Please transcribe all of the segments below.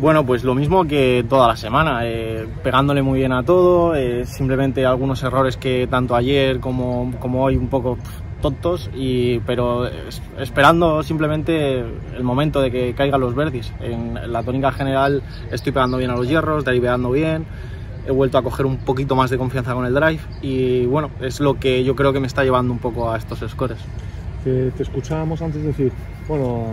Bueno, pues lo mismo que toda la semana, eh, pegándole muy bien a todo, eh, simplemente algunos errores que tanto ayer como, como hoy un poco tontos, y, pero es- esperando simplemente el momento de que caigan los verdis. En la tónica general estoy pegando bien a los hierros, deriveando bien, he vuelto a coger un poquito más de confianza con el drive y bueno, es lo que yo creo que me está llevando un poco a estos scores. Que te escuchábamos antes decir, bueno,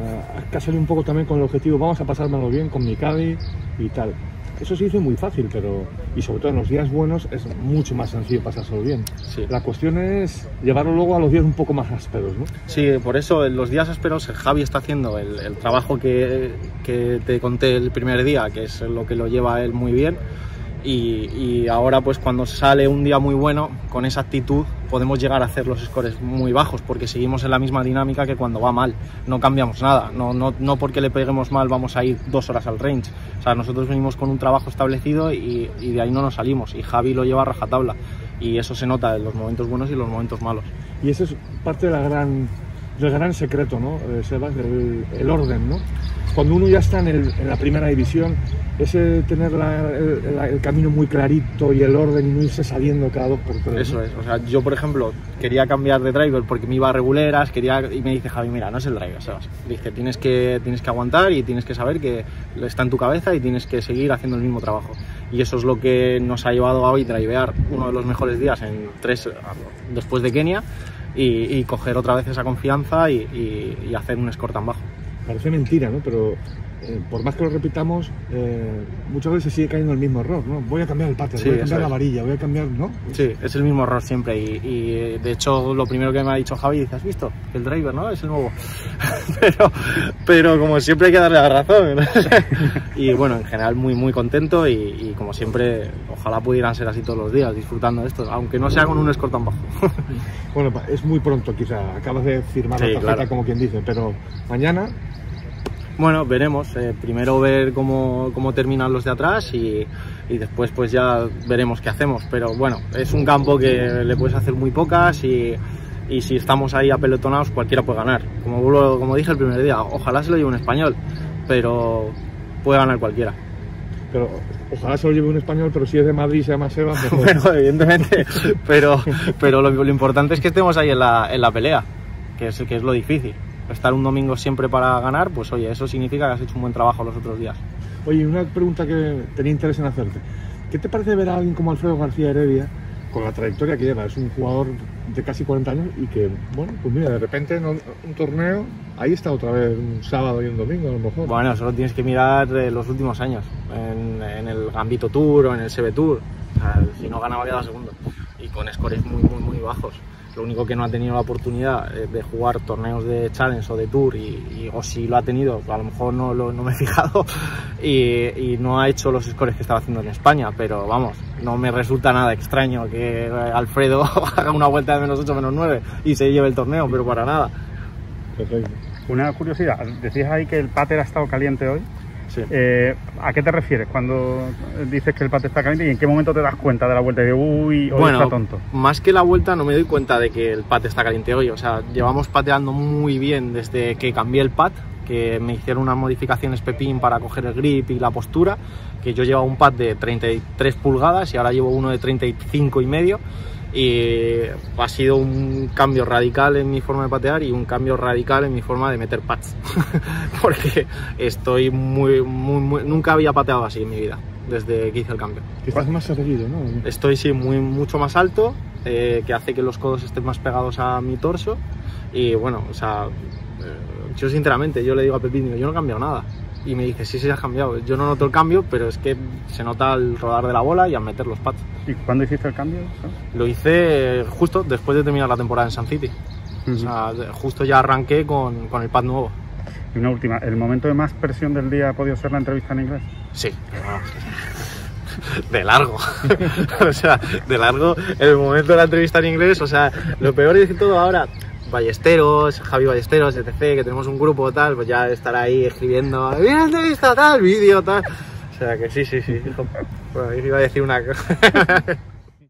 que salir un poco también con el objetivo, vamos a pasármelo bien con mi caddy y tal. Eso se dice muy fácil, pero, y sobre todo en los días buenos, es mucho más sencillo pasárselo bien. Sí. La cuestión es llevarlo luego a los días un poco más ásperos, ¿no? Sí, por eso en los días ásperos el Javi está haciendo el, el trabajo que, que te conté el primer día, que es lo que lo lleva él muy bien. Y, y ahora pues cuando sale un día muy bueno, con esa actitud podemos llegar a hacer los scores muy bajos, porque seguimos en la misma dinámica que cuando va mal. No cambiamos nada, no, no, no porque le peguemos mal vamos a ir dos horas al range. O sea, nosotros venimos con un trabajo establecido y, y de ahí no nos salimos. Y Javi lo lleva a rajatabla. Y eso se nota en los momentos buenos y los momentos malos. Y ese es parte de la gran, del gran secreto, ¿no? Eh, Sebas, el, el orden, ¿no? Cuando uno ya está en, el- en la primera división, ese tener la- el, el camino muy clarito y el orden y no irse saliendo cada dos por tres. Eso es, o sea, yo por ejemplo quería cambiar de driver porque me iba a reguleras, quería y me dice Javi, mira, no es el driver, Sebas. Dice, tienes que, tienes que aguantar y tienes que saber que está en tu cabeza y tienes que seguir haciendo el mismo trabajo. Y eso es lo que nos ha llevado a hoy drivear uno de los mejores días en tres después de Kenia y, y coger otra vez esa confianza y, y- y hacer un score tan bajo. Parece mentira, ¿no? Pero eh, por más que lo repitamos, eh, muchas veces sigue cayendo el mismo error, ¿no? Voy a cambiar el pattern, Sí, voy a cambiar la varilla, voy a cambiar, ¿no? Sí, es el mismo error siempre y, y, de hecho lo primero que me ha dicho Javi dice, ¿has visto? El driver, ¿no? Es el nuevo. pero, pero como siempre hay que darle la razón. y bueno, en general muy muy contento y, y como siempre ojalá pudieran ser así todos los días disfrutando de esto, aunque no sea con un score tan bajo. Bueno, es muy pronto quizá, acabas de firmar Sí, la tarjeta claro. como quien dice, pero mañana Bueno, veremos. eh, primero ver cómo, cómo terminan los de atrás y, y después pues ya veremos qué hacemos. Pero bueno, es un campo que le puedes hacer muy pocas y, y si estamos ahí apelotonados cualquiera puede ganar. Como, como dije el primer día, ojalá se lo lleve un español, pero puede ganar cualquiera. Pero ojalá se lo lleve un español, pero si es de Madrid se llama mejor. Bueno, evidentemente, pero, pero lo, lo importante es que estemos ahí en la, en la pelea, que es, que es lo difícil. Estar un domingo siempre para ganar, pues oye, eso significa que has hecho un buen trabajo los otros días. Oye, una pregunta que tenía interés en hacerte. ¿Qué te parece ver a alguien como Alfredo García Heredia, con la trayectoria que lleva? Es un jugador de casi 40 años y que, bueno, pues mira, de repente en un, torneo, ahí está otra vez un sábado y un domingo a lo mejor. Bueno, solo tienes que mirar eh, los últimos años, en, en el Gambito Tour o en el CB Tour. O sea, si no ganaba quedaba segundo. Y con scores muy, muy, muy bajos. Lo único que no ha tenido la oportunidad eh, de jugar torneos de Challenge o de Tour, y, y- o si lo ha tenido, a lo mejor no, lo- no me he fijado, y, y no ha hecho los scores que estaba haciendo en España. Pero vamos, no me resulta nada extraño que eh, Alfredo haga una vuelta de menos 8, menos 9 y se lleve el torneo, pero para nada. Perfecto. Una curiosidad, decías ahí que el pater ha estado caliente hoy. Sí. Eh, ¿A qué te refieres cuando dices que el pater está caliente y en qué momento te das cuenta de la vuelta de uy, hoy está tonto? más que la vuelta no me doy cuenta de que el pad está caliente hoy. O sea, llevamos pateando muy bien desde que cambié el pad, que me hicieron unas modificaciones Pepín para coger el grip y la postura, que yo llevaba un pad de 33 pulgadas y ahora llevo uno de 35 y medio. Y ha sido un cambio radical en mi forma de patear y un cambio radical en mi forma de meter pads. Porque estoy muy, muy, muy- nunca había pateado así en mi vida, desde que hice el cambio. Estás más erguido, ¿no? Estoy sí muy mucho más alto, eh, que hace que los codos estén más pegados a mi torso. Y bueno, o sea, eh, yo sinceramente, yo le digo a Pepín, yo no he cambiado nada. Y me dice, sí, sí, has cambiado. Yo no noto el cambio, pero es que se nota al rodar de la bola y al meter los pads. ¿Y cuándo hiciste el cambio? Lo hice eh, justo después de terminar la temporada en Sun City. O Ujú. sea, de- justo ya arranqué con, con el pad nuevo. Y una última, ¿el momento de más presión del día ha podido ser la entrevista en inglés? Sí, de largo. o sea, de largo, el momento de la entrevista en inglés, o sea, lo peor es que todo ahora, Ballesteros, Javi Ballesteros, etc., que tenemos un grupo tal, pues ya estará ahí escribiendo, mira entrevista tal, vídeo tal. O sea que sí, sí, sí. Bueno, iba a decir una cosa.